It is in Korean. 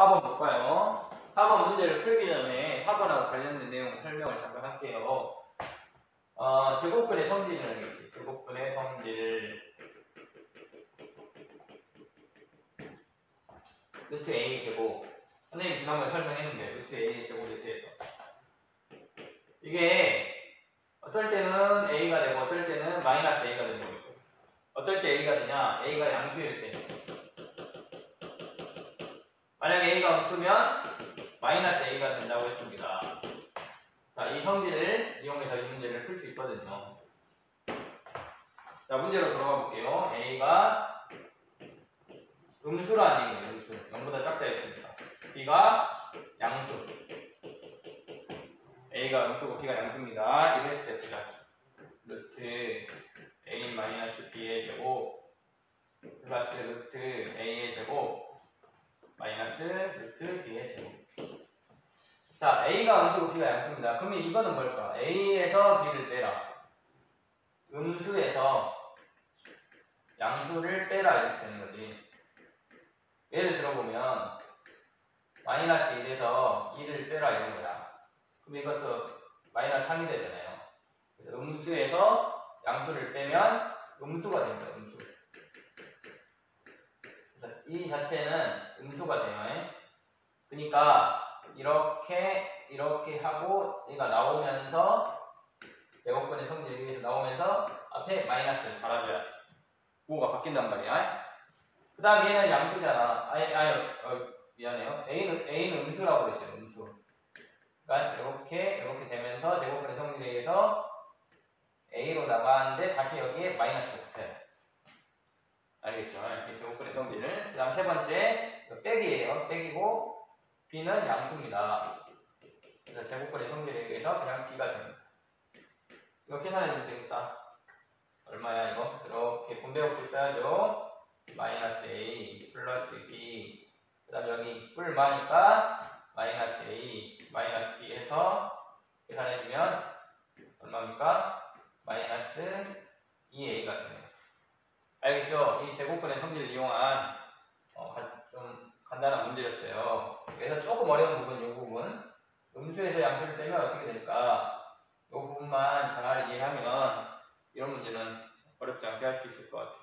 4번 볼까요? 4번 문제를 풀기 전에 4번하고 관련된 내용 설명을 잠깐 할게요. 어, 제곱근의 성질이라는 게 있지. 제곱근의 성질. 루트 A 제곱. 선생님 지난번에 설명했는데, 루트 A 제곱에 대해서. 이게, 어떨 때는 A가 되고, 어떨 때는 마이너스 A가 되는 거고. 어떨 때 A가 되냐? A가 양수일 때. 만약에 A가 없으면 마이너스 A가 된다고 했습니다. 자, 이 성질을 이용해서 이 문제를 풀 수 있거든요. 자, 문제로 들어가 볼게요. A가 음수라는 얘기예요, 음수. 0보다 작다 했습니다. B가 양수. A가 음수고 B가 양수입니다. 이랬을 때 쓰자. 루트 A 마이너스 B의 제곱 플러스 루트 A의 제곱 마이너스 루트 B의 제곱 자 A가 음수고 B가 양수입니다. 그러면 이거는 뭘까? A에서 B를 빼라 음수에서 양수를 빼라 이렇게 되는 거지 예를 들어보면 마이너스 1에서 2를 빼라 이런 거야 그럼 이것은 마이너스 3이 되잖아요 음수에서 양수를 빼면 음수가 됩니다. 음수. 이 자체는 음수가 돼요. 예? 그러니까 이렇게 이렇게 하고 얘가 나오면서 제곱근의 성질에 의해서 나오면서 앞에 마이너스를 달아줘야 돼. 구호가 바뀐단 말이야. 그 다음 얘는 양수잖아. 아니, 아니, 어, 미안해요. A는, A는 음수라고 그랬죠. 음수. 그러니까 이렇게 이렇게 되면서 제곱근의 성질에 의해서 A로 나가는데 다시 여기에 마이너스가 붙어요. 알겠죠? 이렇게 제곱근의 성질을. 그 다음 세 번째, 빼기예요. 빼기고, B는 양수입니다. 그래서 제곱근의 성질에 의해서 그냥 B가 됩니다. 이거 계산해주면 되겠다. 얼마야, 이거? 이렇게 분배법칙 써야죠. 마이너스 A 플러스 B. 그 다음 여기 뿔마니까 마이너스 A 마이너스 B 해서 계산해주면 얼마입니까? 마이너스 2a가 됩니다. 알겠죠? 이 제곱근의 성질을 이용한 어, 가, 좀 간단한 문제였어요. 그래서 조금 어려운 부분, 이 부분. 음수에서 양수를 빼면 어떻게 될까? 이 부분만 잘 이해하면 이런 문제는 어렵지 않게 할 수 있을 것 같아요.